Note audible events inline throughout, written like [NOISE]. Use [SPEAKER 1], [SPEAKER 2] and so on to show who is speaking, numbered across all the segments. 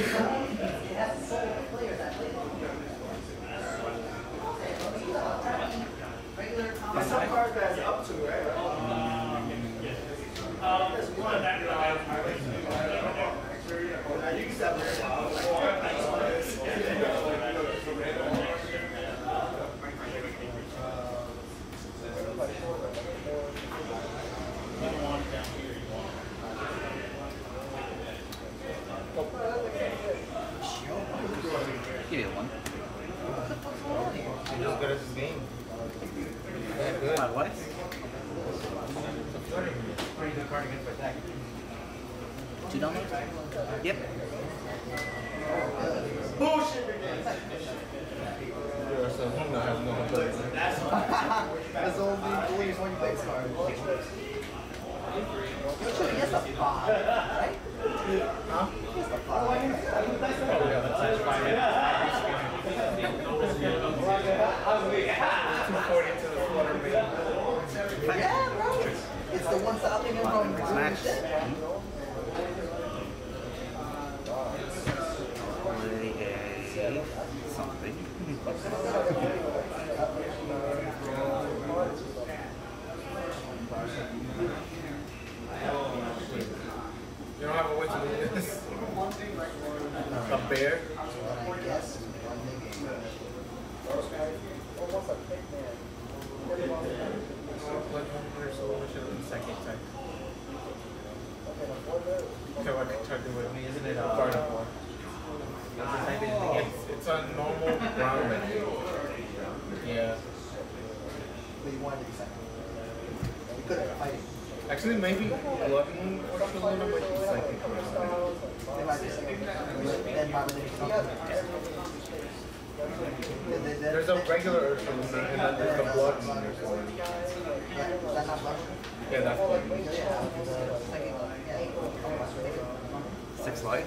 [SPEAKER 1] Yeah.
[SPEAKER 2] it's
[SPEAKER 3] a
[SPEAKER 1] normal ramen. Yeah.
[SPEAKER 2] But you wanted to You could have.
[SPEAKER 1] Actually, maybe glutton or shulina might be
[SPEAKER 2] psychic or something.
[SPEAKER 1] There's a regular Ursaluna and then there's a blood
[SPEAKER 2] Yeah,
[SPEAKER 1] that's blood.
[SPEAKER 3] Six light?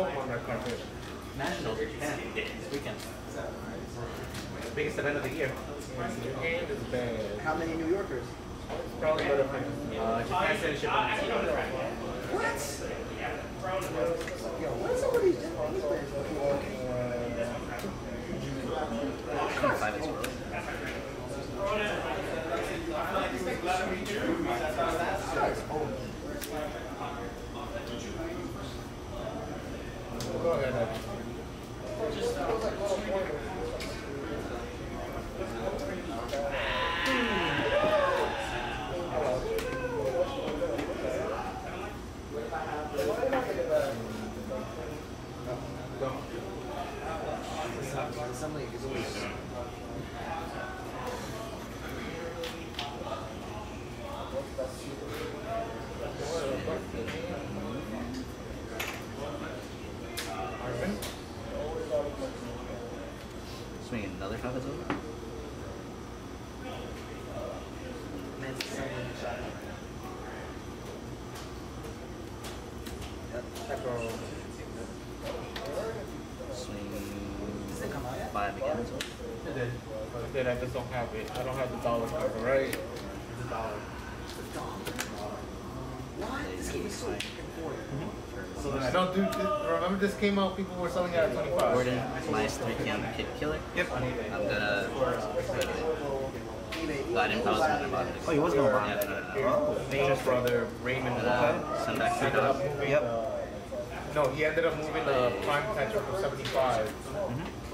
[SPEAKER 1] Pokemon
[SPEAKER 3] National yeah. this weekend. The biggest event of the year.
[SPEAKER 2] How many New Yorkers?
[SPEAKER 3] Probably about a uh, Japan.
[SPEAKER 1] What? Yo, what is
[SPEAKER 3] all doing? Just have it. I don't have the dollar cover, right? It's a dollar.
[SPEAKER 1] What? This game is so freaking boring.
[SPEAKER 3] So then I don't do. Remember this came out. People were selling it at 25.
[SPEAKER 4] Gordon, minus three PM kick killer. Yep. I'm gonna.
[SPEAKER 1] eBay.
[SPEAKER 4] I didn't pause when I bought it.
[SPEAKER 5] Oh, you was gonna buy
[SPEAKER 4] Yeah,
[SPEAKER 5] it.
[SPEAKER 4] no, no, no.
[SPEAKER 3] Name's brother Raymond
[SPEAKER 4] And,
[SPEAKER 3] Wong.
[SPEAKER 4] uh, send back three
[SPEAKER 3] ended
[SPEAKER 4] dollars.
[SPEAKER 5] Yep.
[SPEAKER 3] uh, no, he ended up moving the prime potential from 75.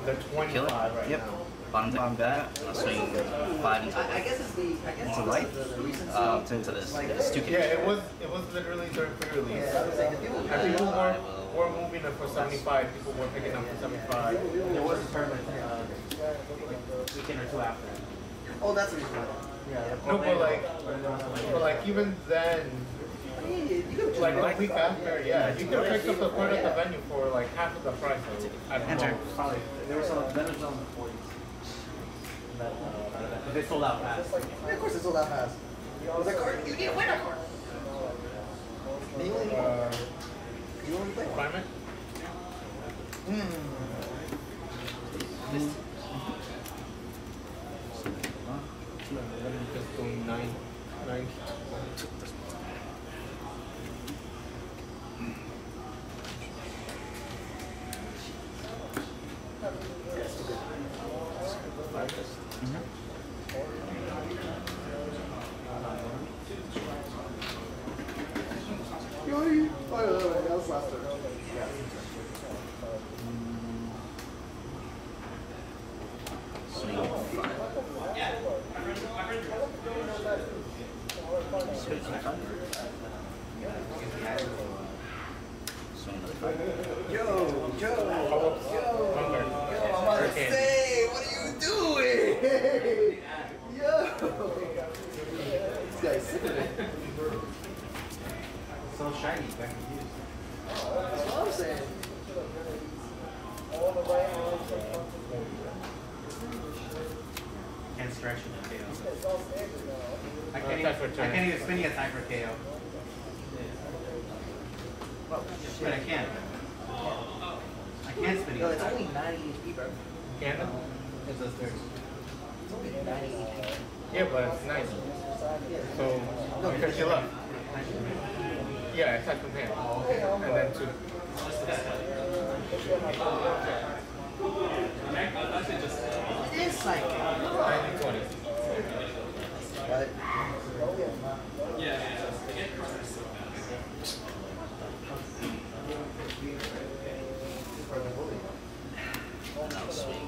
[SPEAKER 3] They're 25
[SPEAKER 4] Kill it?
[SPEAKER 3] right
[SPEAKER 5] Yep.
[SPEAKER 3] now.
[SPEAKER 4] Bottom tip of that. I'll swing five into
[SPEAKER 1] I, I guess it's the. I guess
[SPEAKER 5] It's a light?
[SPEAKER 1] the, the
[SPEAKER 4] uh, to this. It's two
[SPEAKER 3] Yeah, it was it was literally during pre-release.
[SPEAKER 1] yeah, I was saying, the people.
[SPEAKER 3] And people were, were moving it for 75. People were picking up for 75.
[SPEAKER 6] There was a tournament, uh, like a weekend or two after.
[SPEAKER 1] Oh, that's the reason.
[SPEAKER 6] Yeah.
[SPEAKER 3] No, but like,
[SPEAKER 6] But there was something-
[SPEAKER 3] but like even then,
[SPEAKER 1] you could
[SPEAKER 3] like a week after, yeah, you could pick up the part at the venue for like half of the price. I don't
[SPEAKER 5] Enter.
[SPEAKER 3] know.
[SPEAKER 6] Probably, there were some vendors on the forties that. They sold out fast.
[SPEAKER 1] Like, yeah, of course they sold out fast. Was like, you need a winner card. You
[SPEAKER 3] uh,
[SPEAKER 1] you only play one.
[SPEAKER 6] Requirement?
[SPEAKER 1] Mm. 90 HP, bro.
[SPEAKER 3] Cannon?
[SPEAKER 6] It's just there's
[SPEAKER 1] It's only 90 HP.
[SPEAKER 3] Yeah, but it's nice. So, no, because you left. Yeah, attack from hand. And then two.
[SPEAKER 1] It is psychic.
[SPEAKER 3] 90, 20.
[SPEAKER 1] Right?
[SPEAKER 4] And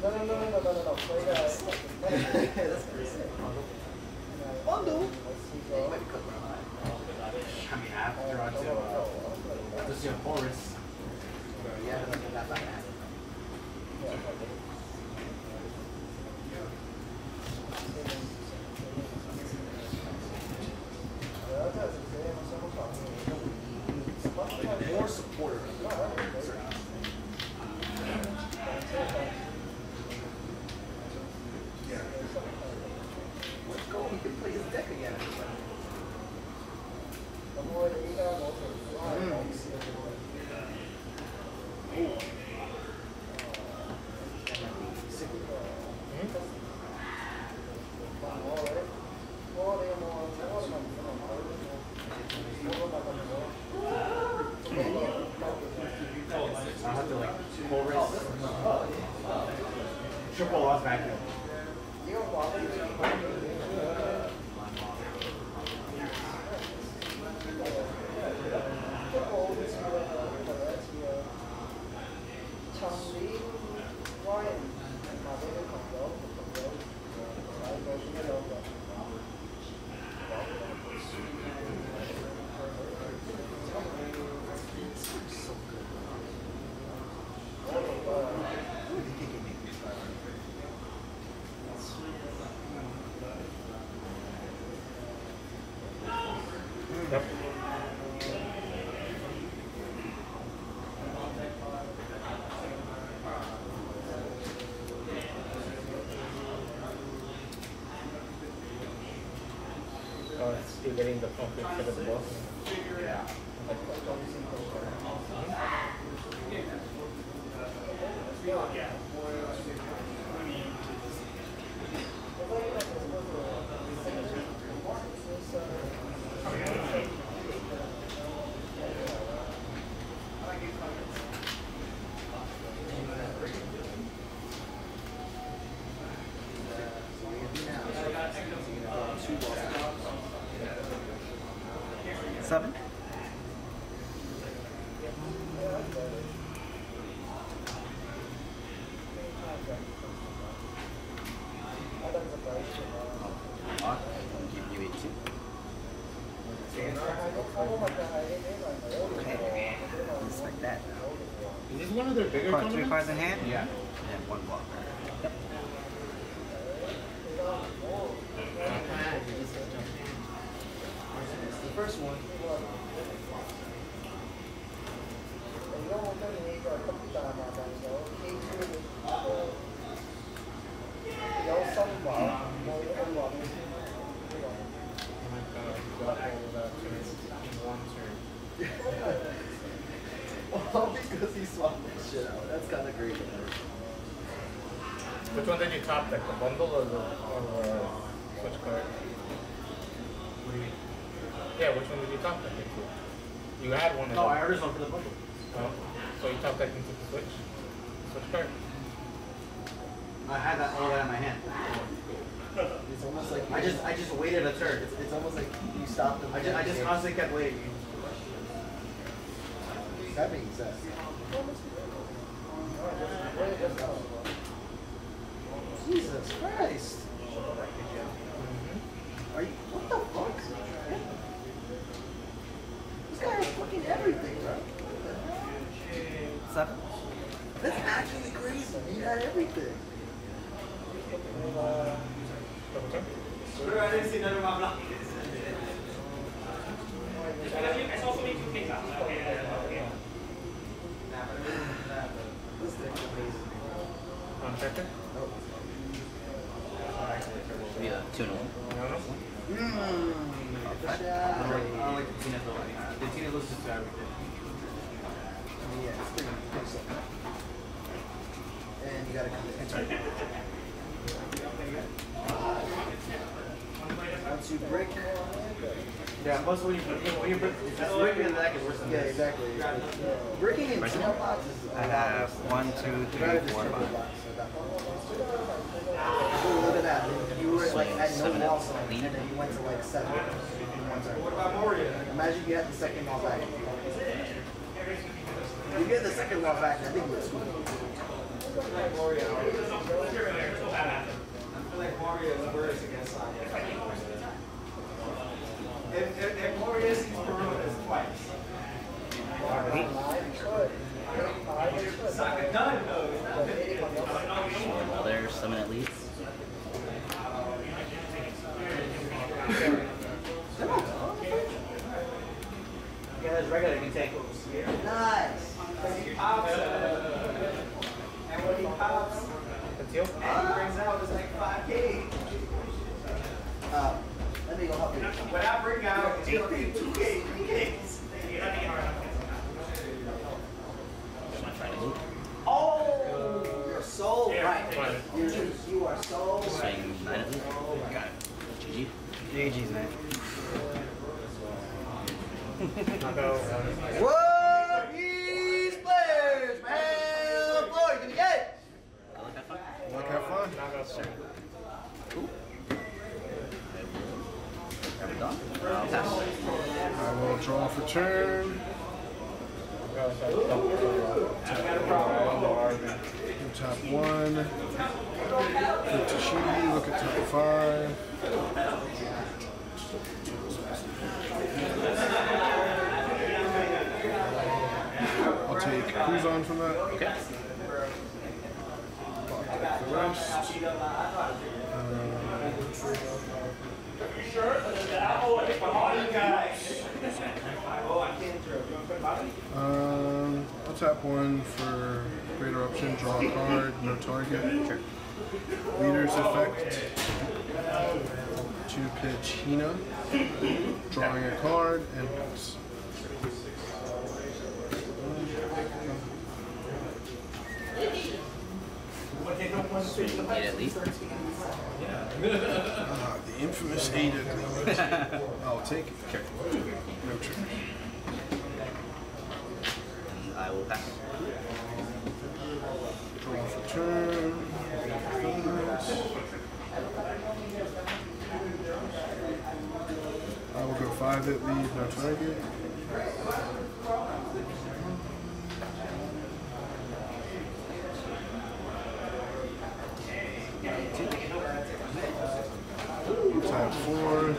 [SPEAKER 6] secret.
[SPEAKER 1] That's crazy. Bundle. Yeah, you might be cooked, bro.
[SPEAKER 6] I mean, after draw two. uh, This is your Horus.
[SPEAKER 1] Yeah, that's not bad.
[SPEAKER 2] triple loss vacuum.
[SPEAKER 3] Yep. Getting the phone instead of the boss.
[SPEAKER 4] Okay. Just like that.
[SPEAKER 3] Is this one of their bigger
[SPEAKER 4] Card, three
[SPEAKER 3] tournaments?
[SPEAKER 4] cards in hand?
[SPEAKER 2] Yeah.
[SPEAKER 4] And one block. Yep.
[SPEAKER 1] The first one. All because he swapped that shit out. That's kind of great.
[SPEAKER 3] Which one did you top deck? The bundle or the, or the switch card? Yeah, which one did you top deck into? You had one of
[SPEAKER 2] No,
[SPEAKER 3] them.
[SPEAKER 2] I ordered one for the bundle.
[SPEAKER 3] Oh, so you top deck into the switch? Switch card?
[SPEAKER 2] I had that all that in my hand.
[SPEAKER 1] It's almost like
[SPEAKER 2] I just I just waited a turn.
[SPEAKER 1] It's, it's almost like you stopped them.
[SPEAKER 2] I just I just constantly kept waiting.
[SPEAKER 1] That makes sense. Jesus Christ. Are you, what the fuck? This guy has fucking everything, bro.
[SPEAKER 4] Seven.
[SPEAKER 1] That's actually crazy. He had everything.
[SPEAKER 3] Double check?
[SPEAKER 7] I didn't see none of my blankets.
[SPEAKER 1] This thing's amazing.
[SPEAKER 3] On checker?
[SPEAKER 4] Be a two and one.
[SPEAKER 3] No, no?
[SPEAKER 1] Mmm.
[SPEAKER 2] I don't I don't like the Tina though. The to everything.
[SPEAKER 1] Yeah, it's pretty, pretty. And you gotta come in. Once you break.
[SPEAKER 2] Yeah, plus when you when you break breaking in the deck is worse than
[SPEAKER 1] Yeah,
[SPEAKER 2] this.
[SPEAKER 1] exactly. Breaking in tail box.
[SPEAKER 4] I have one, two, three,
[SPEAKER 1] just
[SPEAKER 4] four, five.
[SPEAKER 1] so. Look at that. You were like at no loss, and then you went to like seven. In one turn.
[SPEAKER 7] What about Moria?
[SPEAKER 1] Imagine you had the second law back. You get the second law back, I think you would sweep.
[SPEAKER 7] I feel like Moria is worse against Saka. If, if, if Moria sees Peronas twice. Saka done though.
[SPEAKER 4] Another summon at least.
[SPEAKER 2] Regular. You can take.
[SPEAKER 1] Nice.
[SPEAKER 7] He pops, uh, and when he pops,
[SPEAKER 3] That's you?
[SPEAKER 7] and he brings out is like 5k.
[SPEAKER 1] Uh, let me go help you.
[SPEAKER 7] When I bring out, it's gonna be 2k, 3ks.
[SPEAKER 4] Am I trying to loop?
[SPEAKER 7] Oh!
[SPEAKER 1] You're so right.
[SPEAKER 3] Fine.
[SPEAKER 1] You're, you are so right.
[SPEAKER 4] Swing nine at loop. Got it. GG. GG's, man.
[SPEAKER 3] Knock out.
[SPEAKER 1] What these players, man? You gonna get it?
[SPEAKER 4] Like that fun.
[SPEAKER 1] Look, have fun.
[SPEAKER 4] pass.
[SPEAKER 5] I will draw for turn. Tap one. To Shooty, look at top five. Who's on from that?
[SPEAKER 4] Okay.
[SPEAKER 5] The rest. Um, I'll tap one for greater option, draw a card, no target.
[SPEAKER 4] Sure.
[SPEAKER 5] Leader's effect. To pitch Hina, drawing a card, and pass.
[SPEAKER 4] Swing immediately.
[SPEAKER 5] Ah, the infamous eight at least. I'll take it.
[SPEAKER 4] Sure.
[SPEAKER 5] No turn.
[SPEAKER 4] And I will pass.
[SPEAKER 5] Draw for turn. I will go five at lead, no target. Tap four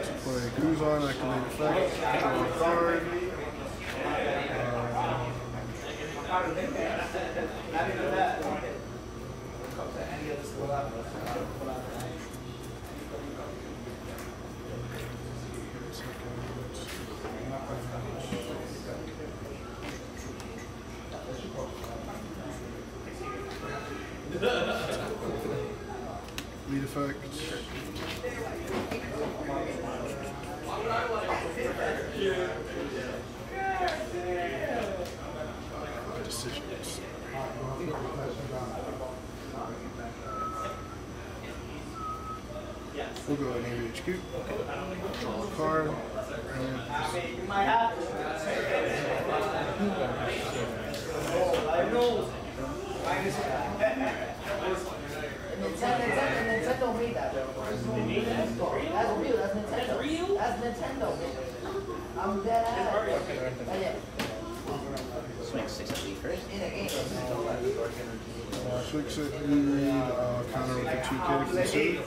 [SPEAKER 5] to play Kuzan, activate effect, draw a card. Lead effect. We'll go Navy HQ. Draw a card. And
[SPEAKER 8] know.
[SPEAKER 9] Nintendo. That's real. That's Nintendo. That's real. That's Nintendo. I'm dead ass. Yeah.
[SPEAKER 4] Swing six at lead first.
[SPEAKER 9] In a game.
[SPEAKER 5] six at. Uh, counter with the two K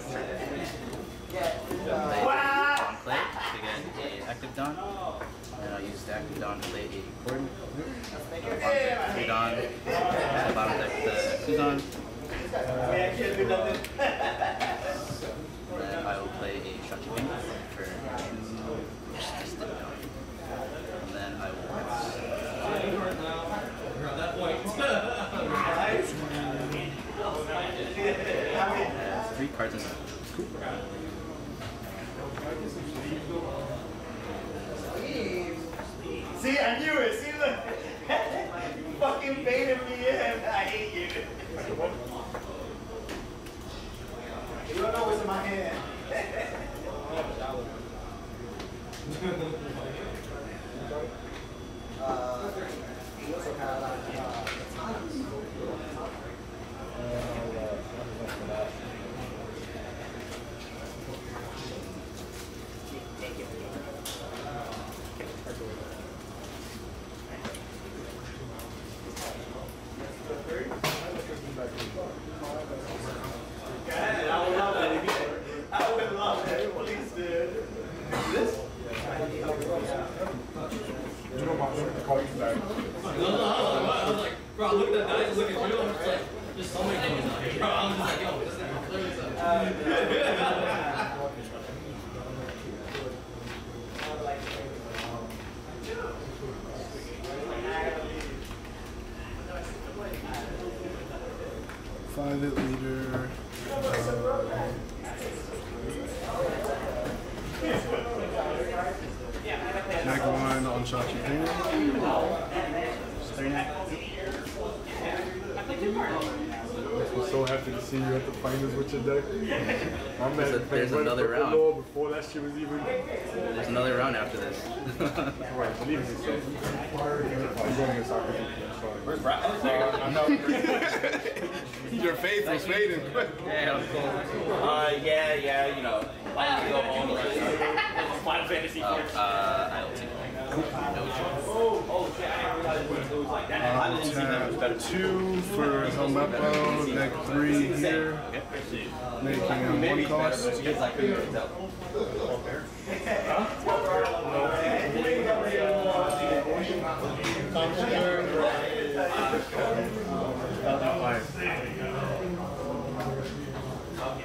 [SPEAKER 4] a
[SPEAKER 5] one cost.
[SPEAKER 2] Because I couldn't tell.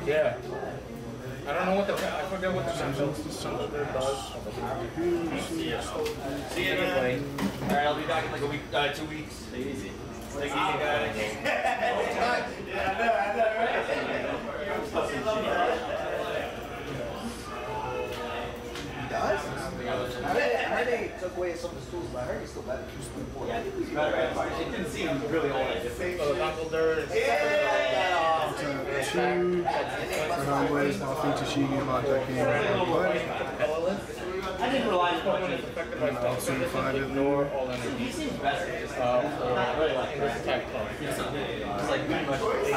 [SPEAKER 3] Yeah. I don't know what the I forget what the central does.
[SPEAKER 2] See you, man. Alright, I'll be back in like a week, uh, two weeks. Take it easy. Take [LAUGHS] it
[SPEAKER 1] He does? I heard, I they took away some of the stools, but I heard he's still better.
[SPEAKER 2] Yeah, I think he's better. It didn't seem really all that different.
[SPEAKER 3] Dirt
[SPEAKER 5] Tap two.
[SPEAKER 2] I didn't rely as much on
[SPEAKER 3] is
[SPEAKER 2] it.
[SPEAKER 3] affected by
[SPEAKER 5] I'll send five in
[SPEAKER 3] ignore all energy.
[SPEAKER 2] He seems better. Just,
[SPEAKER 3] Uh,
[SPEAKER 2] not really like
[SPEAKER 3] English attack card.
[SPEAKER 2] It's like pretty much.
[SPEAKER 3] But you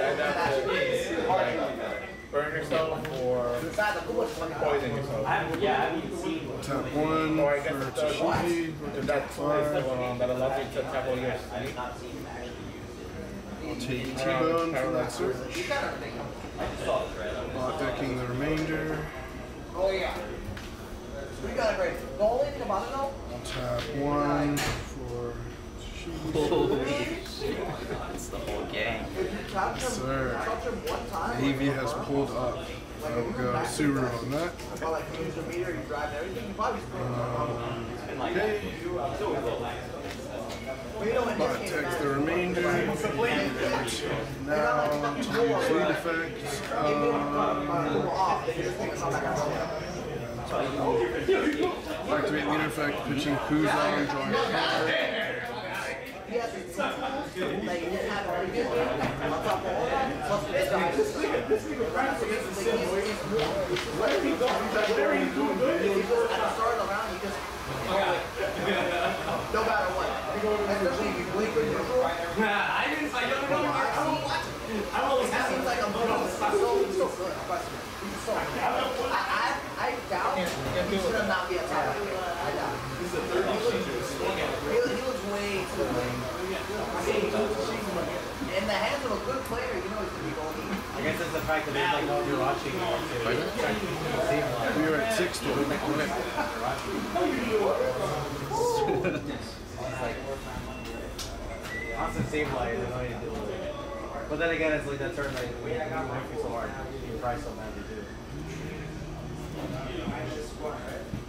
[SPEAKER 3] have to like, burn yourself or poison yourself.
[SPEAKER 2] I haven't, yeah, I haven't seen.
[SPEAKER 5] Tap one
[SPEAKER 3] Or I
[SPEAKER 5] for
[SPEAKER 3] guess it does.
[SPEAKER 5] Tashigi,
[SPEAKER 3] If that's the one that allows you to tackle your snake.
[SPEAKER 5] I'll take T-Bone for that search. Block decking the remainder.
[SPEAKER 1] Oh, yeah. We got it right. The only thing about it though,
[SPEAKER 5] I'll tap one for Tashigi.
[SPEAKER 4] Holy shit. It's the whole gang.
[SPEAKER 1] if you touch him,
[SPEAKER 5] Sir.
[SPEAKER 1] touch him one time,
[SPEAKER 5] Navy has uh, pulled up. I will go Suru on that.
[SPEAKER 1] about like use your meter, you drive everything, you probably just um,
[SPEAKER 5] Okay.
[SPEAKER 1] But you know, in this
[SPEAKER 5] Block
[SPEAKER 1] case,
[SPEAKER 5] text the
[SPEAKER 1] man,
[SPEAKER 5] remainder. Now to use lead effects. Um, activate lead effect, pitching Kuzan, drawing a card.
[SPEAKER 1] On the the. No matter what. Especially if you blink or neutral.
[SPEAKER 2] Nah, I didn't, I don't know.
[SPEAKER 1] I don't watch it.
[SPEAKER 2] I don't
[SPEAKER 1] It seems like I'm good. Trust me. He's so good. I, I, I doubt he's gonna not be a top. I doubt. He looks, he, he looks way too late. In the hands of a good player, you know he's gonna be going.
[SPEAKER 6] I guess it's the fact that there's like no Jirachi.
[SPEAKER 5] We are at 60.
[SPEAKER 6] Constant save light, I don't know how you deal with it. But then again, it's like that turn like when you went for so hard, you try so badly too.
[SPEAKER 4] Baby.
[SPEAKER 3] Yeah, I just
[SPEAKER 4] want right?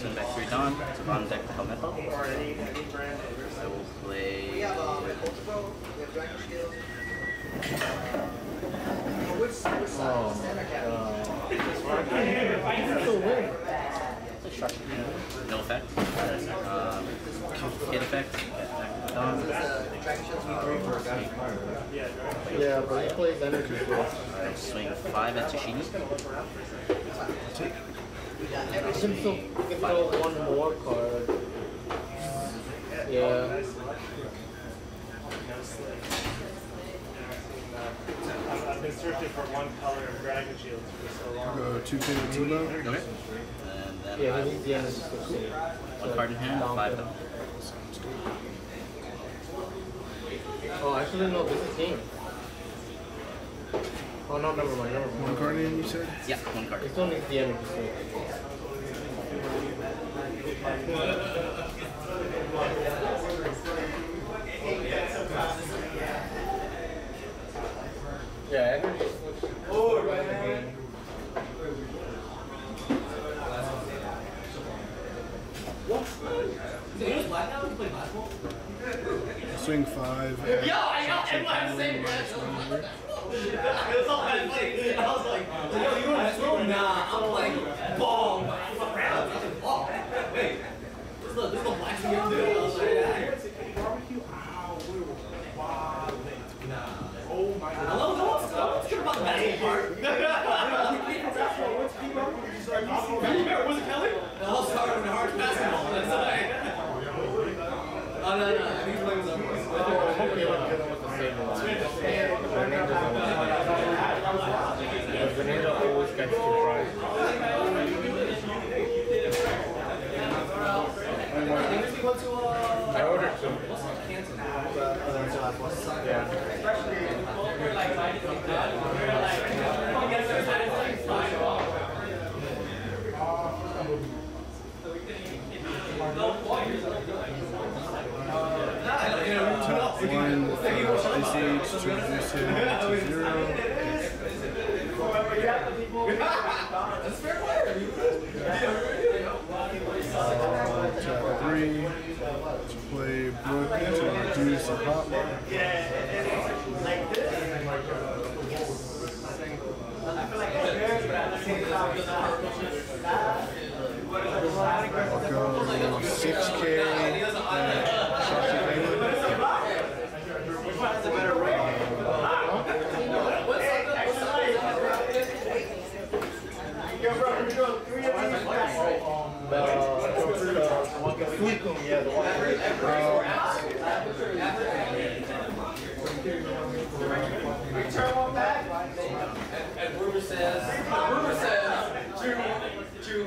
[SPEAKER 4] Send back three Dawn. Bottom deck Helmeppo.
[SPEAKER 1] Or any, any.
[SPEAKER 4] I will play.
[SPEAKER 1] We have Ultra we have Dragon Shield. Which, which side? Standard
[SPEAKER 4] No effect. Um, hit effect. Dawn.
[SPEAKER 3] Yeah, but he plays energy.
[SPEAKER 4] I swing five at Tashigi.
[SPEAKER 3] You can still you can throw one more card. Yeah.
[SPEAKER 7] I've, I've been searching for one color of Dragon Shields for so long.
[SPEAKER 5] Go 2K to Timo.
[SPEAKER 4] Okay. And then
[SPEAKER 3] Yeah,
[SPEAKER 4] I will
[SPEAKER 3] needs the end
[SPEAKER 4] pass.
[SPEAKER 3] of the switch.
[SPEAKER 4] One card in hand, five though.
[SPEAKER 5] Sounds good.
[SPEAKER 3] Oh, actually, no, this is game. Oh, no, never mind, never
[SPEAKER 5] One
[SPEAKER 3] mind.
[SPEAKER 5] card in, you said?
[SPEAKER 4] Yeah, one card.
[SPEAKER 3] It still needs the energy switch. Yeah, energy. Oh, right.
[SPEAKER 5] Swing five.
[SPEAKER 9] Yo, I got everyone had the same breath. It was all of funny. I was like, yo, you want to throw? Nah. I'm like. I oh, wait. This is the, this is the black thing you do. I was like, yeah. Oh my god. I love the what's what's good about the basketball part. Remember, was it Kelly? It all started when hard basketball. That's right. Oh, no, no. I think he's playing with someone.
[SPEAKER 3] Okay, let's get on with the same one. The ninja's always- Because the ninja always gets surprised. I ordered two. Yeah.
[SPEAKER 5] Tap one for ACH to reduce him to zero. Tap three to play Brook to reduce a pop. I'll go six K.
[SPEAKER 7] Yo, bro, we're doing three of these back.
[SPEAKER 3] The Suicune, yeah, the one.
[SPEAKER 7] We turn one back.
[SPEAKER 9] And rumor says, rumor says, Drew, Drew,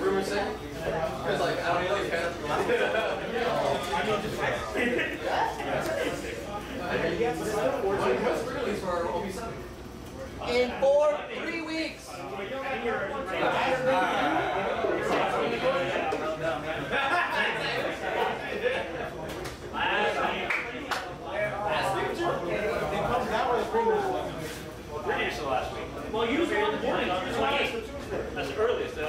[SPEAKER 9] rumor says, because like, I don't know, you kind of. What's release for OP7?
[SPEAKER 8] In four, three weeks.
[SPEAKER 7] Pretty the last week. Well, usually on the morning, on the 28th. That's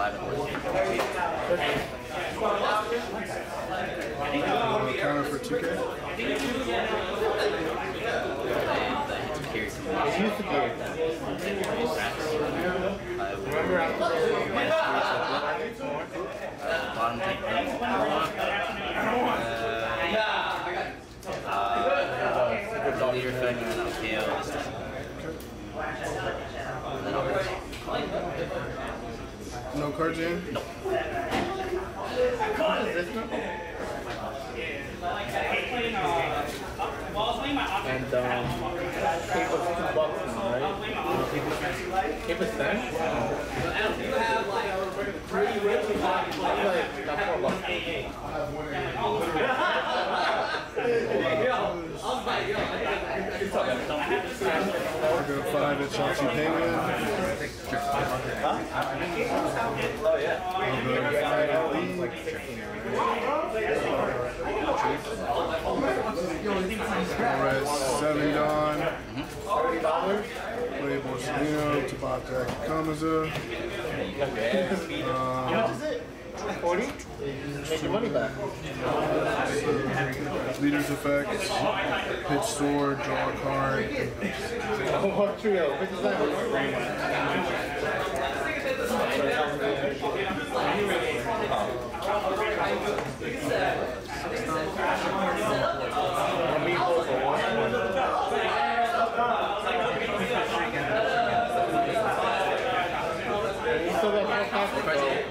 [SPEAKER 4] five and one.
[SPEAKER 5] Counter for 2K.
[SPEAKER 4] They, they carry some
[SPEAKER 3] It used to be like that.
[SPEAKER 4] I will
[SPEAKER 3] Remember after
[SPEAKER 4] bottom take leader effect and then I'll KO this time. And then I'll
[SPEAKER 5] No cards in.
[SPEAKER 4] No.
[SPEAKER 3] And um, Cape was two bucks now, right? Cape is ten?
[SPEAKER 9] You have like three really hot
[SPEAKER 3] Like, that's four bucks.
[SPEAKER 9] I was like, yo, I can talk
[SPEAKER 5] I'll go five at Chauncey Penguin.
[SPEAKER 7] Oh,
[SPEAKER 5] seven Don. Play Borsalino, Tabata Kamaza. Um,
[SPEAKER 3] Forty? Make your money back.
[SPEAKER 5] Leader's effect, pitch sword, draw a card.
[SPEAKER 3] What trio? Pick the Still got more plastic.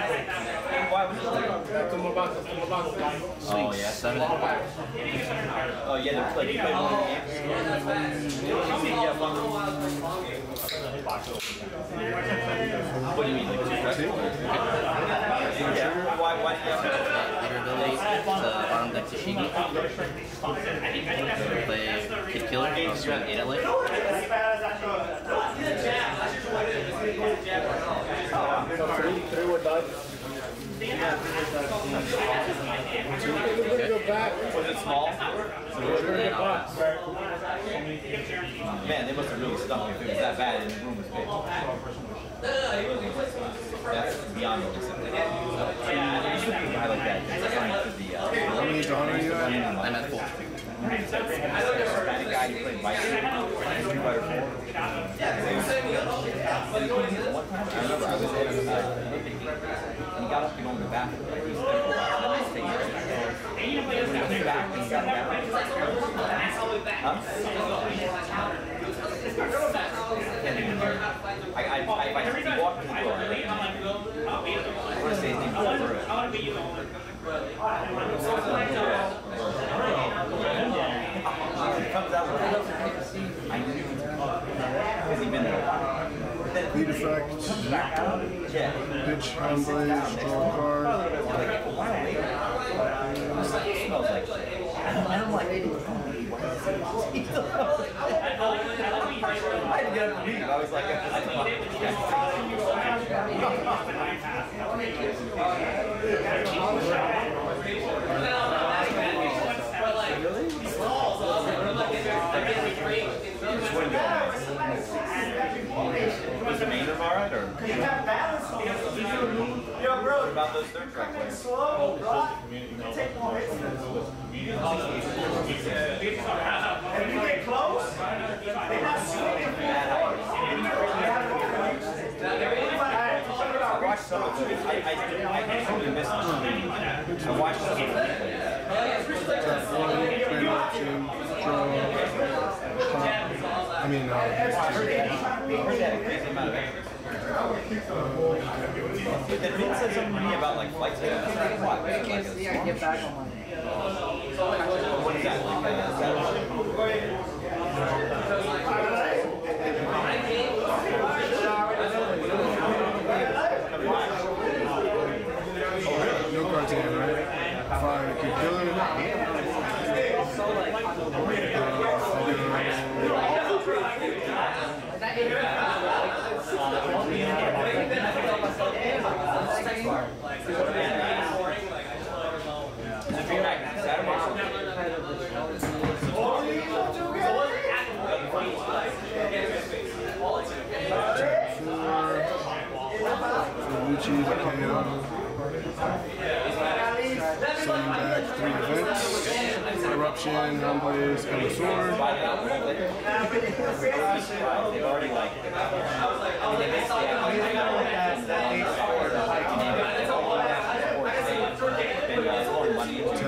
[SPEAKER 4] Oh yeah, seven.
[SPEAKER 2] Oh yeah, you play the. Yeah. What do you mean, like two? Yeah, why, why do you have
[SPEAKER 4] to bottom deck Tashigi. Play Kid Killer, also 8 at late.
[SPEAKER 3] So three, three would die. Go back.
[SPEAKER 2] Was it small? Man, they must have really stuck me if it was that bad and the room was big. That's beyond acceptable. I like that. It's fine for the, uh,
[SPEAKER 5] How many Dawn are you at?
[SPEAKER 4] I'm at full.
[SPEAKER 2] Hispanic guy who played Vice Street Fighter 4. One I remember I was in uh, and he got up to go in the bathroom. Like, he was there for a while. And I was taking a picture. When he came back, he sat down. Huh? I, I, I, if I see him walk in the door, I want to say his name was Burrow. He comes out with I knew because he'd been there.
[SPEAKER 5] Lead effect,
[SPEAKER 2] Yeah.
[SPEAKER 5] Pitch, Houndblaze, draw card.
[SPEAKER 2] like. And I'm like, I to get up and leave. I was like, I Was the main room alright or? What about those third track players?
[SPEAKER 7] If you get close, they're not shooting.
[SPEAKER 2] I watched some of those. I, I, I totally missed them. I watched some of them.
[SPEAKER 5] Tap one, play option, draw. Pop. I mean, uh,
[SPEAKER 2] I heard they had a crazy amount of extras. Then Vin said something to me about like flight. I was like? Like,
[SPEAKER 9] Can't see, I get back on my.
[SPEAKER 2] what is that? Like, uh, is that
[SPEAKER 5] no cards again, right? Fire, keep killing it.
[SPEAKER 2] Is it being back Saturday?
[SPEAKER 5] KO. Sending back three events. Eruption, and sword.
[SPEAKER 2] They've already like. I mean, they have been uh, throwing money into
[SPEAKER 5] Tap
[SPEAKER 2] whitewash.
[SPEAKER 5] four.
[SPEAKER 9] I was like, a reset.
[SPEAKER 5] for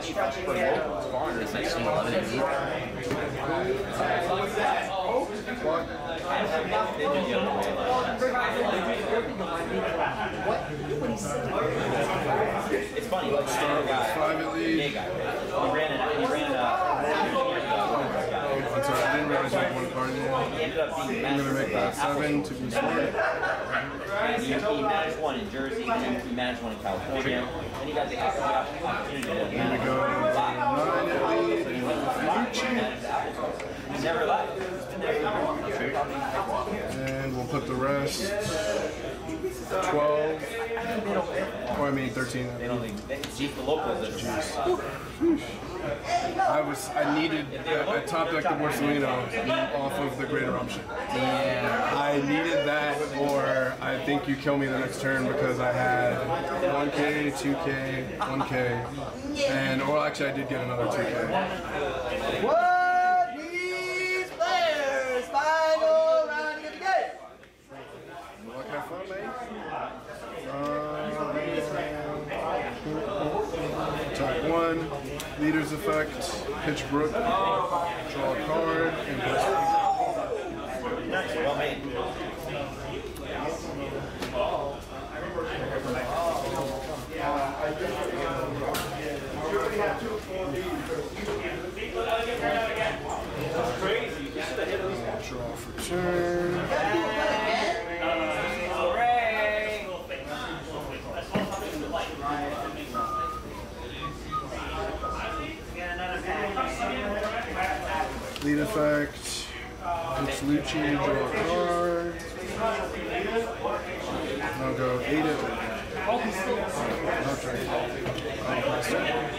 [SPEAKER 9] So where am I really like stretching it?
[SPEAKER 4] This next 11 and 8.
[SPEAKER 2] It's funny, like
[SPEAKER 5] Start with five at lead.
[SPEAKER 2] He ran it. He ran uh,
[SPEAKER 5] I'm sorry, I didn't realize I had one card in.
[SPEAKER 2] He ended up being
[SPEAKER 5] I'm gonna make that seven to be smart.
[SPEAKER 2] He, managed one in Jersey, and he managed one in California. Then he got the opportunity to manage
[SPEAKER 5] go. Nine at lead.
[SPEAKER 2] He never left.
[SPEAKER 5] And we'll put the rest. 12. Or I mean 13.
[SPEAKER 2] They don't they the locals.
[SPEAKER 5] I was I needed a, a top deck the Borsalino off of the Great Eruption.
[SPEAKER 2] Yeah.
[SPEAKER 5] I needed that or I think you kill me the next turn because I had 1k, 2k, 1k. And or actually I did get another 2k.
[SPEAKER 10] What these players? Final round of the game.
[SPEAKER 5] Luck have fun, man. Um, attack one, leader's effect, pitch Brook, draw a card, and draw for turn. Effect, pitch Lucci, draw a card. I'll go at Okay. That's the next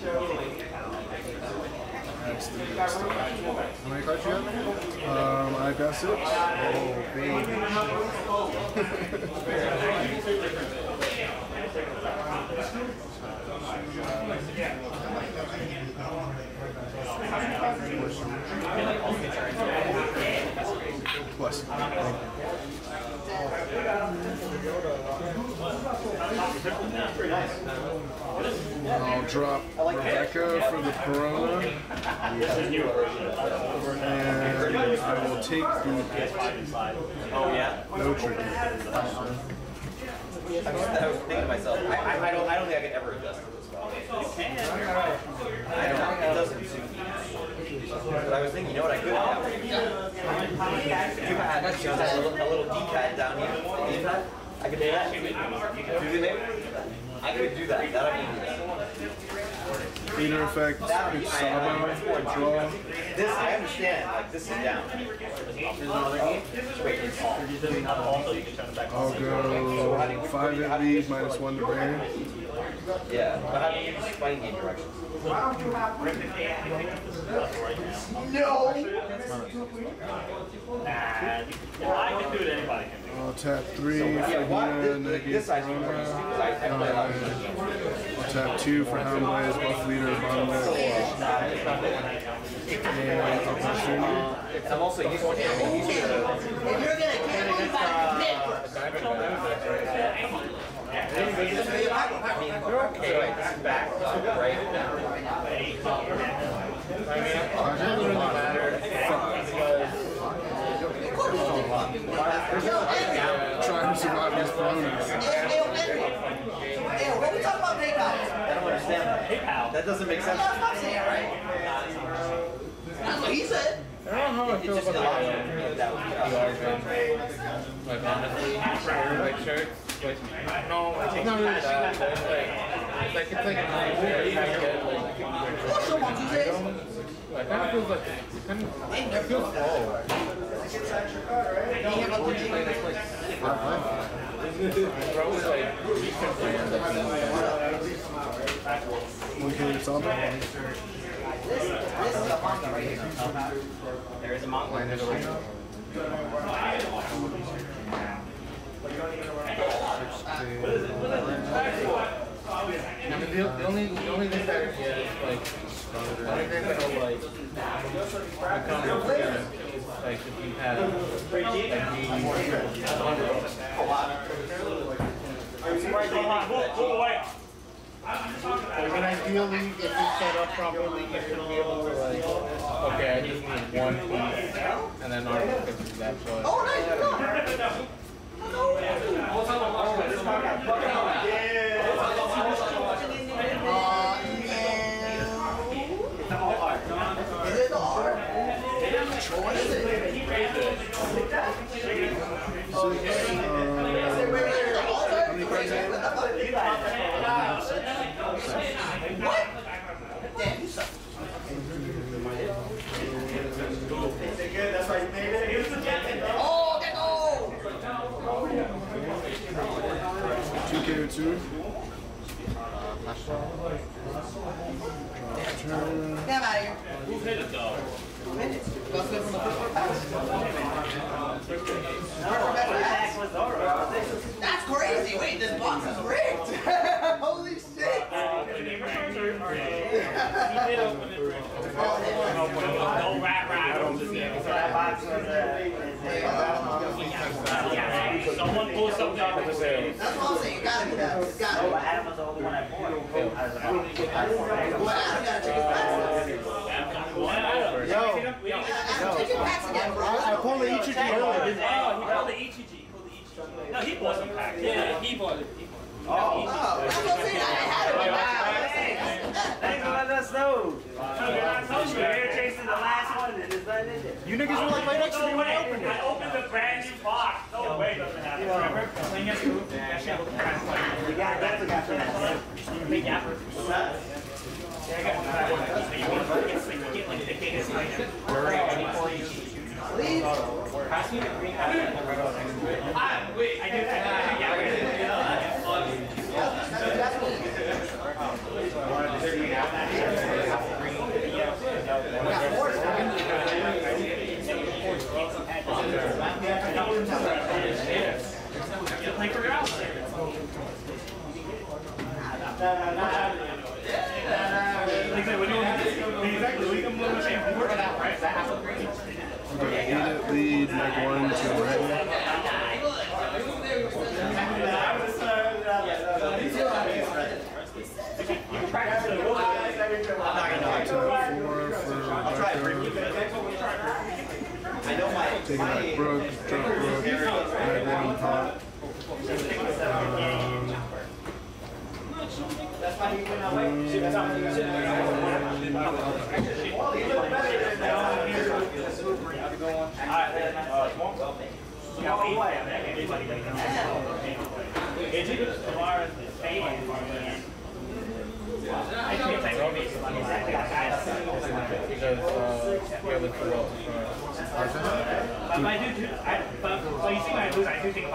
[SPEAKER 5] one. How many cards you have? Um, I got six. Oh, baby. You. I'll drop Rebecca for the Corona. And I will take the
[SPEAKER 2] Oh yeah.
[SPEAKER 5] no tricky.
[SPEAKER 2] I was, thinking to myself, I, I, I don't, I don't think I could ever adjust to this spell. I don't, it doesn't. But I was thinking, you know what I could have? If you had, a little, a little D-pad down here, D-pad, I could do that. Do you think? I could do that. That I can do that.
[SPEAKER 5] Leader effect, Sabo, draw.
[SPEAKER 2] This, I understand, like, this is down. There's another game? Wait, it's
[SPEAKER 8] Also, you can turn it back on.
[SPEAKER 5] I'll go five at lead, minus one to bear.
[SPEAKER 2] Yeah, but how do you use fighting game directions?
[SPEAKER 8] And I can do it, anybody can do it.
[SPEAKER 5] I'll tap three for
[SPEAKER 2] Yeah, why,
[SPEAKER 5] Hina,
[SPEAKER 2] this,
[SPEAKER 5] negate
[SPEAKER 2] this I do more easy,
[SPEAKER 5] Corona.
[SPEAKER 2] I, I play a lot of games.
[SPEAKER 5] I'll tap two for Houndblaze, buff leader, bottom deck. And I'll pass you.
[SPEAKER 2] I'm also used to, I'm used to,
[SPEAKER 1] If you're gonna gamble,
[SPEAKER 2] I?
[SPEAKER 5] Trying to survive these Coronas.
[SPEAKER 1] What we talking about PayPal?
[SPEAKER 2] I don't understand that. That doesn't make sense.
[SPEAKER 1] That's what I'm saying, right? He said.
[SPEAKER 3] I don't know I
[SPEAKER 2] that
[SPEAKER 3] like shirts. Like no, it's not really that. It's like, it's like it's like a weird packet. Like,
[SPEAKER 1] What's your one, Tuesdays?
[SPEAKER 3] like kind of feels like it kind of it feels slow.
[SPEAKER 1] You have a legit-
[SPEAKER 3] Probably like recent brands like
[SPEAKER 5] One kill Sabo.
[SPEAKER 1] This, this is a manga right here.
[SPEAKER 2] There is a manga.
[SPEAKER 3] The, the only the only thing is like think they're gonna like become. Like if you have like
[SPEAKER 8] away.
[SPEAKER 3] I ideally, if you set up properly, you able to like, okay, I just need one piece, and then our fixes that.
[SPEAKER 1] Oh, nice, no. No. Is it the R? What is it? What? Damn, you suck.
[SPEAKER 7] That's why you made it.
[SPEAKER 1] Oh, get go!
[SPEAKER 5] 2K2.
[SPEAKER 1] Get out of here. Who hit it. That's crazy. Wait, this box is rigged. Holy shit.
[SPEAKER 8] Someone pull something out of the way.
[SPEAKER 1] That's what I'm saying. It gotta be that. It's gotta be.
[SPEAKER 2] But Adam was the only one I bought.
[SPEAKER 1] Well, Adam gotta take his packs. Adam, take your packs again, bro.
[SPEAKER 3] I pulled the Ichiji.
[SPEAKER 8] Oh, he pulled the Ichiji. He pulled the Ichiji. No, he bought some packs. Yeah, he bought it. He bought it.
[SPEAKER 1] Oh, that's what I'm saying. I had it. Wow.
[SPEAKER 2] Thanks for letting us know. I told you, you're chasing the last one and there's nothing in there.
[SPEAKER 3] You niggas were like right next to me when. I opened it.
[SPEAKER 8] I opened the brand new box. No way doesn't have it. Remember? Playing against Goof? That shit looked kind of funny.
[SPEAKER 2] We got that's the guy for that.
[SPEAKER 8] Big yapper. Yeah, I got one. You get- you get like the biggest item.
[SPEAKER 1] Please.
[SPEAKER 8] Pass me the green apple. Ah, wait, I did that. Yeah,
[SPEAKER 1] That's me.
[SPEAKER 8] Like for your house. Like I said, when you exactly, we can move the same board that, right? That apple green.
[SPEAKER 5] Okay, lead, make one to ready.
[SPEAKER 8] You can practice it. We'll-
[SPEAKER 5] Four for Rebecca.
[SPEAKER 2] I know my
[SPEAKER 5] Taking back Brook, drop Brook, make one pot. Um,
[SPEAKER 3] Because uh, the other two also
[SPEAKER 8] But I do, do- I, but, but you see when I lose, I do think about the But but
[SPEAKER 7] but but you
[SPEAKER 1] see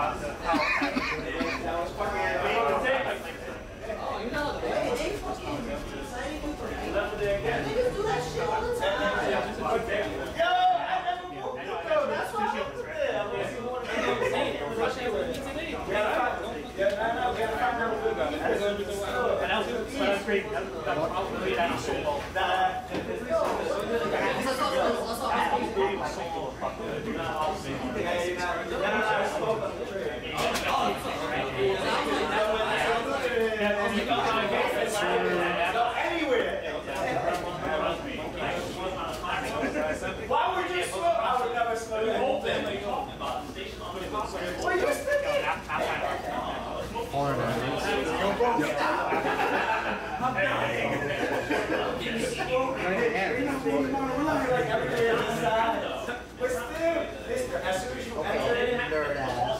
[SPEAKER 1] ass.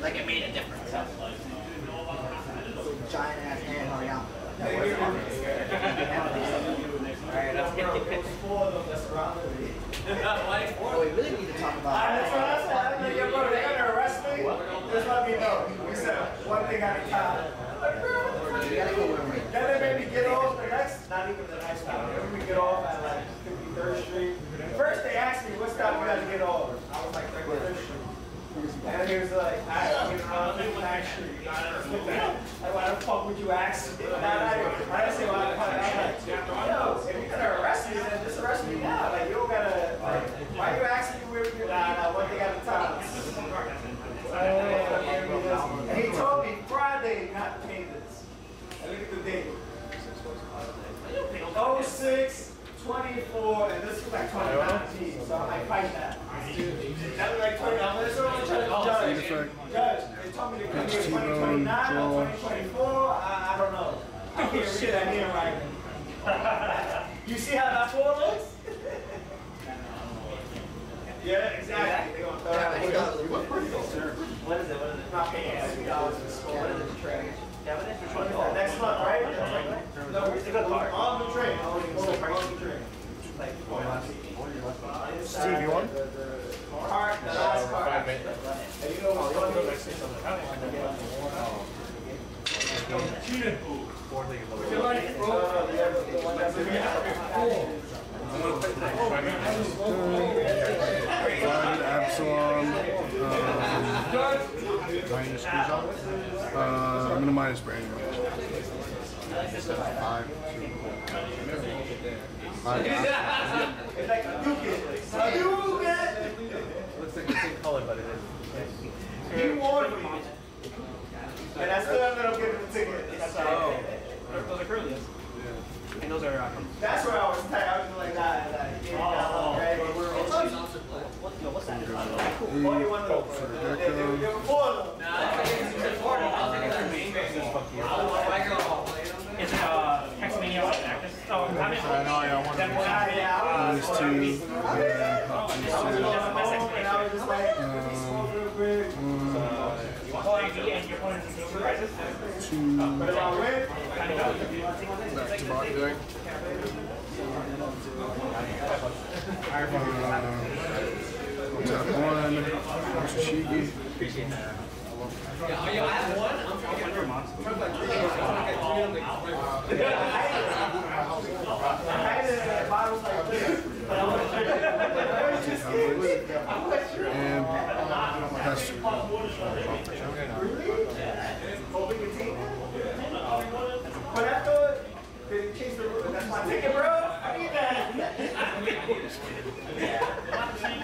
[SPEAKER 1] Like it made a difference. Giant ass hand out. Oh, we really need to talk about.
[SPEAKER 7] That's what I said. I think you're going to they're gonna arrest me. Just let me know. We said thing at a.
[SPEAKER 1] We go where.
[SPEAKER 7] Then they made me get off the next, not even the next one. They made me get off at like 53rd Street. First they asked me, what stop you got to get off? I was like 33rd Street. And he was like, I don't get around 59th Street. Like, why the fuck would you ask? I didn't say what I I'm like, yo, if you're gonna arrest me, then just arrest me now. Like, you don't gotta, like, why you asking me where you're, nah, nah, one thing at a time he told me Friday not to pay this. And look at the date. 06, 24, and this is like 2019, so I'm fight that. That was like 20, I'm just trying to judge. Judge, they told me to come here 2029 or 2024, I, I don't know. I can't read that [LAUGHS] handwriting. You see how that four looks? [LAUGHS] Yeah, exactly. They gonna throw that.
[SPEAKER 2] What is it? What is it?
[SPEAKER 7] Not paying $60 in school.
[SPEAKER 2] What is it? Trash. Yeah, but that's for
[SPEAKER 7] What is that, Next month, right? No, we're on the train, on the train.
[SPEAKER 5] Steve, you won?
[SPEAKER 7] Card, the last card. And you know what's funny? Would you like, bro? The other- the one that's in the-
[SPEAKER 5] Blood, Absalom. Um, uh, I'm gonna minus Brandon. Five.
[SPEAKER 7] It's like a Hadouken. Hadouken!
[SPEAKER 6] Looks like the same color, but it is.
[SPEAKER 7] He warned me. And I still ended up getting the ticket.
[SPEAKER 8] Oh. Those are curlies. And those are, uh,
[SPEAKER 7] That's where I was tight. I was like, nah, nah, you can't
[SPEAKER 8] Oh,
[SPEAKER 7] right?
[SPEAKER 8] what, yo, what's that?
[SPEAKER 7] Only one of those. There there- there were four of them.
[SPEAKER 8] Is it, uh, Hexmania or Actus? Oh, I mean.
[SPEAKER 5] I know, yeah, one of
[SPEAKER 8] That
[SPEAKER 5] those.
[SPEAKER 7] Yeah, yeah, I was-
[SPEAKER 5] Those two.
[SPEAKER 7] I was home and I was just like,
[SPEAKER 5] Two. Back to bot deck. Uh, tap one.
[SPEAKER 7] I had it in bottles like this.
[SPEAKER 5] And Hester.
[SPEAKER 7] Open your team. But I thought, they changed the rule. That's my ticket, bro. I need that.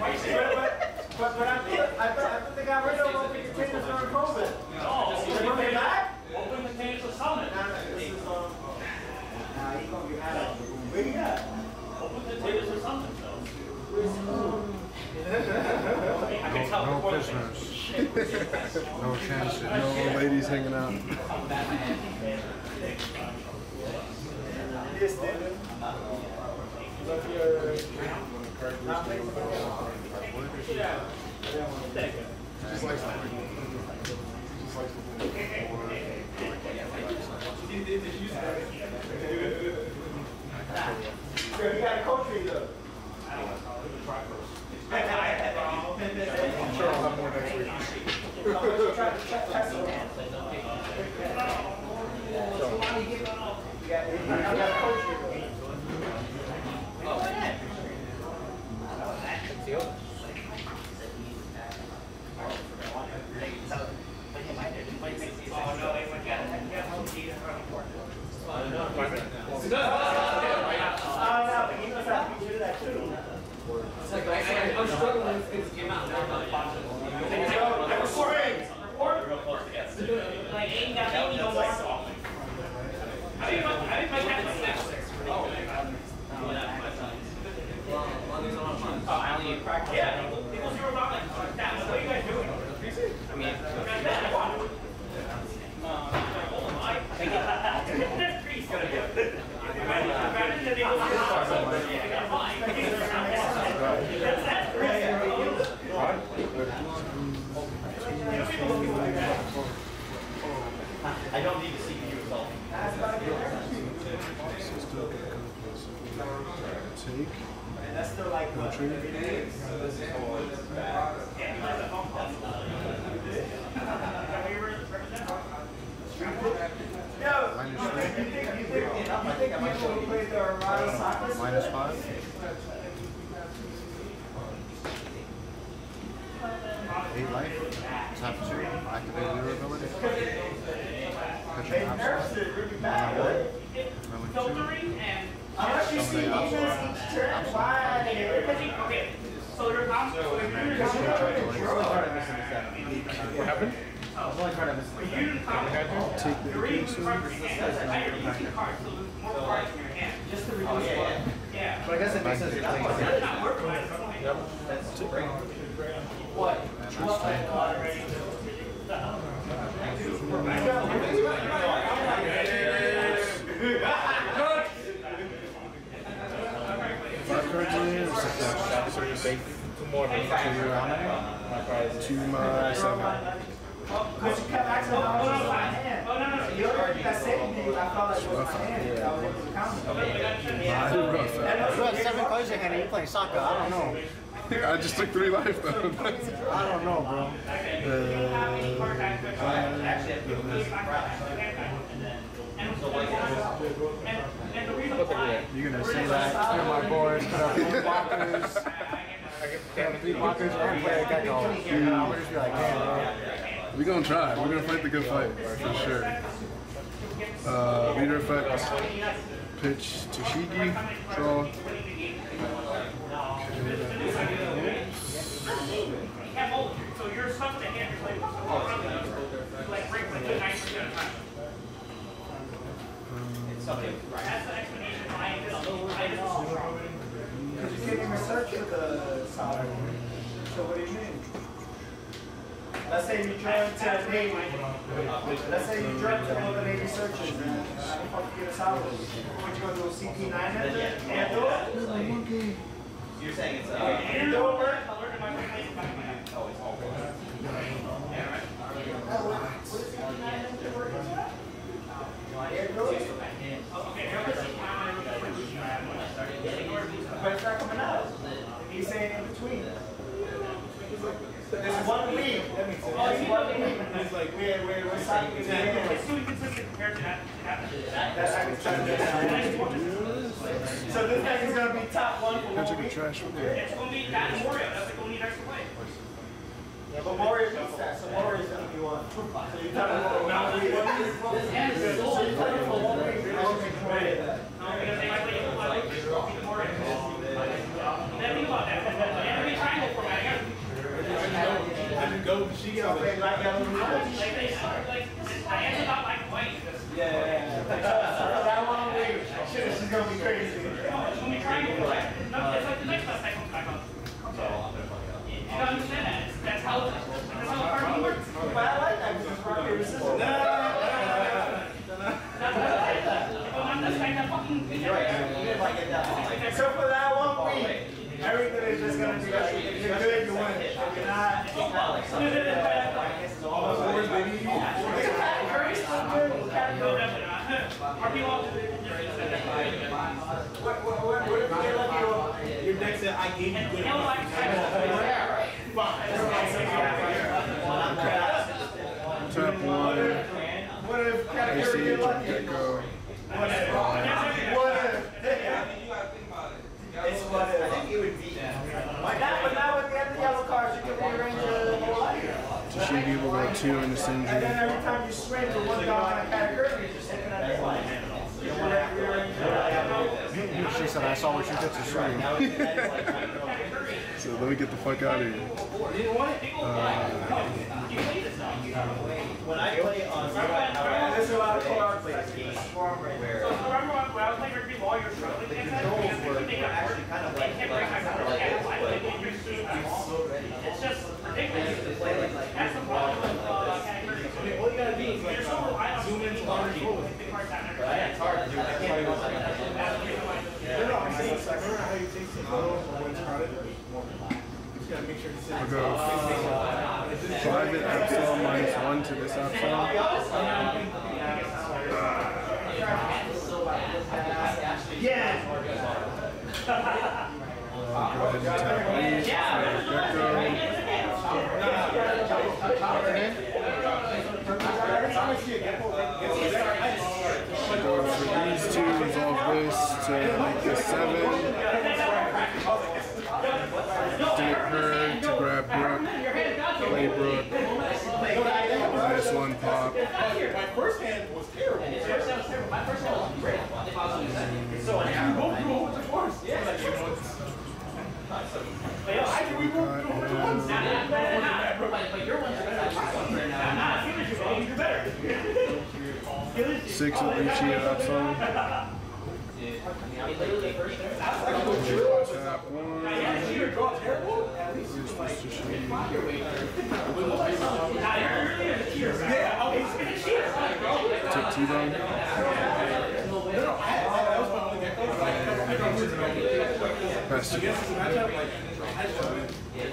[SPEAKER 7] But, but, but I thought, I thought, I thought they got rid of open containers during COVID. They bring it back?
[SPEAKER 8] Open the cage of summit.
[SPEAKER 7] Nah, nah, this is, um, nah, he gonna be mad at me. Where you at?
[SPEAKER 8] Open the cage of summit,
[SPEAKER 5] No prisoners. No chances. No ladies hanging out.
[SPEAKER 7] Yes, dude. Love your, Sure, you got a coach me though. Oh, no, but you must have to do that too.
[SPEAKER 2] I'm struggling with things came out.
[SPEAKER 7] Yo, that was spring.
[SPEAKER 8] Like, ain't got any no more. I didn't, I didn't make that mistake. Oh, I only ate crack. Yeah, people, people zero out like, that, what are you guys doing? I mean, oh my. That's pretty good. Imagine that they go zero out. Yeah, fine. That's, that's crazy.
[SPEAKER 2] I don't need to see you result.
[SPEAKER 5] Take.
[SPEAKER 7] And that's still like, what, every day? Yo, you think, you think, you think people who play the Armada um, soccer?
[SPEAKER 5] Minus five.
[SPEAKER 11] Eight life. Tap two. Activate your ability. Cut your
[SPEAKER 7] They nursed it really bad.
[SPEAKER 11] away. Run.
[SPEAKER 8] Filtering and
[SPEAKER 7] Unless you see
[SPEAKER 11] Somebody else.
[SPEAKER 7] demons each turn, why?
[SPEAKER 8] okay. So your mom, so if you're
[SPEAKER 11] Switch your
[SPEAKER 3] What
[SPEAKER 11] choice.
[SPEAKER 3] happened? Oh.
[SPEAKER 6] I was only trying to miss
[SPEAKER 8] you didn't
[SPEAKER 5] Take the
[SPEAKER 8] you're reading
[SPEAKER 5] Ixu.
[SPEAKER 8] cards from your hand. I hear you see cards, so there's more cards in your hand. Just to oh, reduce yeah, yeah.
[SPEAKER 6] But I guess it makes sense.
[SPEAKER 8] That's not working. That's why.
[SPEAKER 3] Yep.
[SPEAKER 6] That's great.
[SPEAKER 8] What?
[SPEAKER 5] Five cards in here or six?
[SPEAKER 3] So you bake two more.
[SPEAKER 5] To seven.
[SPEAKER 7] You kept asking how much was my hand.
[SPEAKER 8] Oh, no, no.
[SPEAKER 7] You think that saved me, I it was my hand. I was.
[SPEAKER 11] You have seven cards and you playing soccer. I don't know.
[SPEAKER 5] I just took three life though. [LAUGHS]
[SPEAKER 11] I don't know, bro.
[SPEAKER 8] Reason why.
[SPEAKER 11] You're gonna say that. You're my boy. Put up three blockers. Put up three blockers and play a gecko. I'm gonna just be like, damn, bro.
[SPEAKER 5] We're gonna try. We're gonna fight the good fight for sure. Uh, leader effect. Pitch Tashigi. Draw.
[SPEAKER 8] can't. So you're stuck with a hand you're playing. So all around you, like break like 90% of the time. That's the explanation So
[SPEAKER 7] what do you mean? Let's say you join to Navy. Let's say you join to of the Navy searches you get a solid? What you gonna do, CP9 enter? And do it?
[SPEAKER 2] You're saying it's uh,
[SPEAKER 7] do it, work? But it's not coming out. He's saying in between. One week. That means there's oh, one week. It's like is
[SPEAKER 8] It's inconsistent compared to that.
[SPEAKER 7] That's how it's trying to get. So this guy is gonna be top one for one
[SPEAKER 5] like
[SPEAKER 7] week.
[SPEAKER 5] trash
[SPEAKER 8] It's gonna be that and Wario. That's gonna need extra play.
[SPEAKER 7] Yeah, but Warrior beats that, so Warrior's gonna be one. So you're me for one week. So you're me for one week, gonna make Warrior that.
[SPEAKER 8] No, because they might play you like the Wario. Then think about that. The enemy triangle format. I got
[SPEAKER 7] She gonna play black, yellow, and blue.
[SPEAKER 8] like they like I answered not like white.
[SPEAKER 7] Yeah, yeah, yeah. So that one week, shit, this is gonna be crazy.
[SPEAKER 8] It's gonna be. No, it's like the next class that comes back up. You don't understand that. That's how that's how the works.
[SPEAKER 7] But I like that because it's rock, paper, scissors.
[SPEAKER 8] That's what I like that. But I'm just like that fucking.
[SPEAKER 7] For that one week, everything is just gonna be like, if you're good, you win. If you're not, Is Katakuri still good? Cat
[SPEAKER 8] No,
[SPEAKER 7] Curry.
[SPEAKER 8] definitely not. Are people all
[SPEAKER 7] What, what, what, what if you lucky with-
[SPEAKER 2] your deck said I gave you good.
[SPEAKER 8] Hell, like,
[SPEAKER 5] Tap one.
[SPEAKER 7] What if Katakuri get lucky? What if? What if? It's what if. I think it would be. Why not? But now with the other yellow cards, you can rearrange your whole life.
[SPEAKER 5] Tashigi will go two in the
[SPEAKER 7] And then every time you swing with one dog on a Katakuri, you're just looking at this one. You want to rearrange your life.
[SPEAKER 11] She said, I saw what you did to Shuri.
[SPEAKER 5] So let me get the fuck out of here.
[SPEAKER 2] Uh, when I play on
[SPEAKER 7] There's a lot of cards like
[SPEAKER 8] So remember when when I was playing rugby law, you're struggling against that because you think I'm
[SPEAKER 2] actually kind of
[SPEAKER 8] they
[SPEAKER 2] like
[SPEAKER 8] can't break my foot. They can't fly. They can't use It's just ridiculous. That's the problem with uh, categories.
[SPEAKER 2] all you gotta do is
[SPEAKER 8] You're so reliant on zoom into large people. The cards out there.
[SPEAKER 2] It's hard to do. I can't do
[SPEAKER 5] I'll go private Absol minus one to this Absol.
[SPEAKER 7] Yeah.
[SPEAKER 5] I'll go ahead and tap these for Gecko. Go for these two, this to seven. Her to grab Brook. Play. Nice one pop.
[SPEAKER 9] My first hand was terrible.
[SPEAKER 2] My first one was great. So I
[SPEAKER 9] We both grew up with the force. Yeah. Like, you know, it's- I can we both grew up with the ones.
[SPEAKER 2] But your ones are better. Nah, I feel like you're better.
[SPEAKER 5] Six of Epsilon. Tap one. Where's Mr. Shane?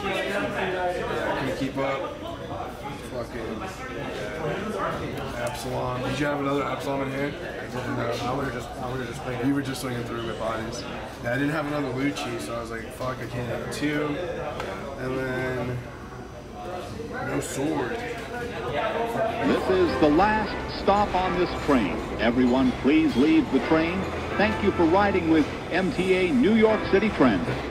[SPEAKER 5] can you keep up? Fucking Absalom. Did you have another Absalom in hand? No.
[SPEAKER 11] I would have just, I would have just played.
[SPEAKER 5] You were just swinging through with bodies. Yeah, I didn't have another Lucci, so I was like, fuck, I can't have two. And then no sword.
[SPEAKER 12] This is the last stop on this train. Everyone, please leave the train. Thank you for riding with MTA New York City Transit.